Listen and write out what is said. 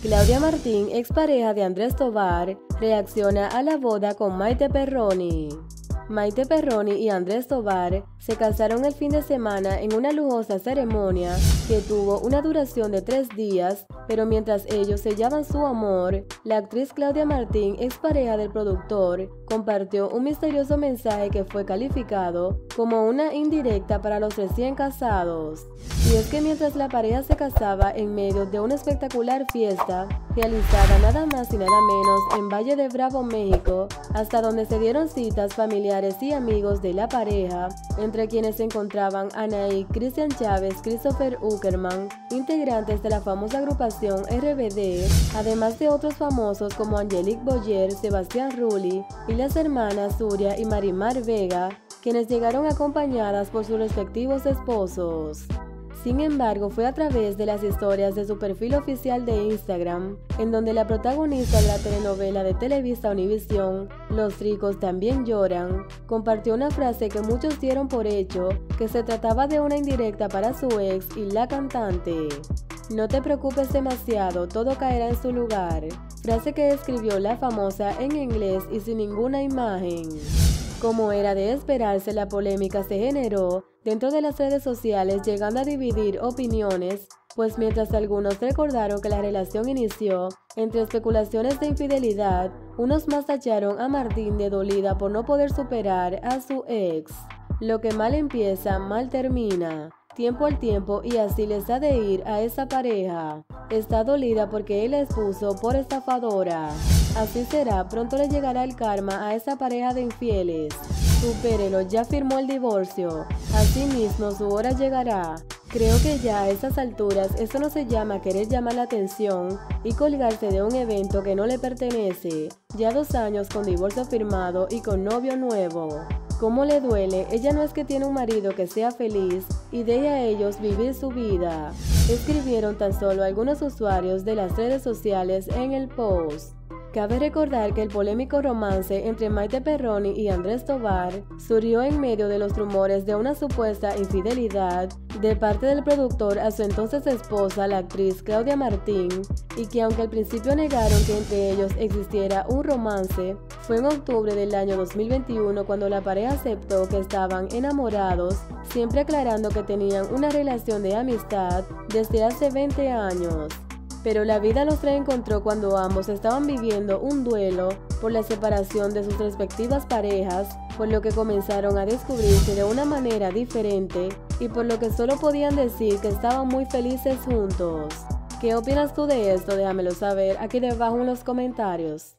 Claudia Martín, expareja de Andrés Tobar, reacciona a la boda con Maite Perroni. Maite Perroni y Andrés Tobar se casaron el fin de semana en una lujosa ceremonia que tuvo una duración de tres días, pero mientras ellos sellaban su amor, la actriz Claudia Martín, expareja del productor, compartió un misterioso mensaje que fue calificado como una indirecta para los recién casados. Y es que mientras la pareja se casaba en medio de una espectacular fiesta, realizada nada más y nada menos en Valle de Bravo, México, hasta donde se dieron citas familiares y amigos de la pareja, entre quienes se encontraban Anaí, Cristian Chávez, Christopher Uckerman, integrantes de la famosa agrupación RBD, además de otros famosos como Angelique Boyer, Sebastián Rulli y las hermanas Surya y Marimar Vega, quienes llegaron acompañadas por sus respectivos esposos. Sin embargo, fue a través de las historias de su perfil oficial de Instagram, en donde la protagonista de la telenovela de Televisa Univisión, Los ricos también lloran, compartió una frase que muchos dieron por hecho, que se trataba de una indirecta para su ex y la cantante. No te preocupes demasiado, todo caerá en su lugar. Frase que escribió la famosa en inglés y sin ninguna imagen. Como era de esperarse, la polémica se generó dentro de las redes sociales llegando a dividir opiniones, pues mientras algunos recordaron que la relación inició entre especulaciones de infidelidad, unos más tacharon a Martín de dolida por no poder superar a su ex. Lo que mal empieza, mal termina tiempo al tiempo y así les da de ir a esa pareja. Está dolida porque él la expuso por estafadora. Así será, pronto le llegará el karma a esa pareja de infieles. Supérelo, ya firmó el divorcio. Asimismo, su hora llegará. Creo que ya a estas alturas eso no se llama querer llamar la atención y colgarse de un evento que no le pertenece. Ya dos años con divorcio firmado y con novio nuevo. ¿Cómo le duele? Ella no es que tiene un marido que sea feliz y deje a ellos vivir su vida. Escribieron tan solo algunos usuarios de las redes sociales en el post. Cabe recordar que el polémico romance entre Maite Perroni y Andrés Tobar surgió en medio de los rumores de una supuesta infidelidad de parte del productor a su entonces esposa, la actriz Claudia Martín, y que aunque al principio negaron que entre ellos existiera un romance, fue en octubre del año 2021 cuando la pareja aceptó que estaban enamorados, siempre aclarando que tenían una relación de amistad desde hace 20 años pero la vida los reencontró cuando ambos estaban viviendo un duelo por la separación de sus respectivas parejas, por lo que comenzaron a descubrirse de una manera diferente y por lo que solo podían decir que estaban muy felices juntos. ¿Qué opinas tú de esto? Déjamelo saber aquí debajo en los comentarios.